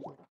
What?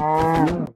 You